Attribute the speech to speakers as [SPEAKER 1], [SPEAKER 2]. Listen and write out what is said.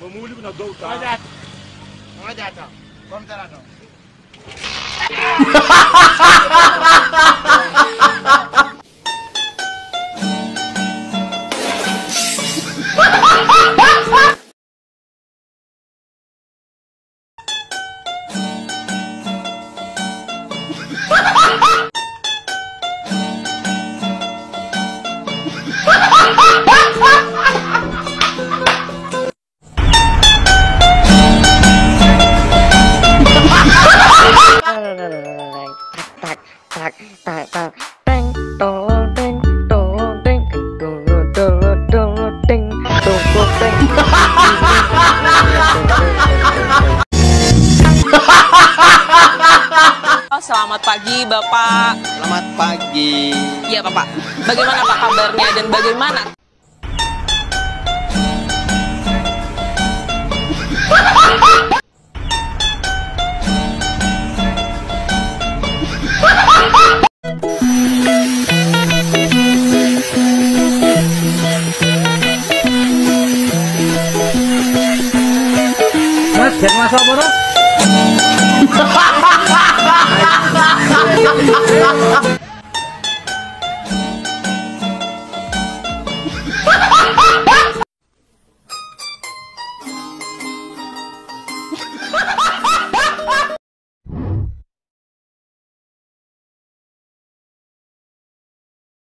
[SPEAKER 1] Vamos olhar na dor, tá? Vamos olhar, tá? Vamos olhar,
[SPEAKER 2] tá? Selamat pagi Bapak.
[SPEAKER 3] Selamat pagi.
[SPEAKER 2] Iya Bapak. Bagaimana Pak kabarnya dan bagaimana
[SPEAKER 4] Mas, cek Ha ha ha!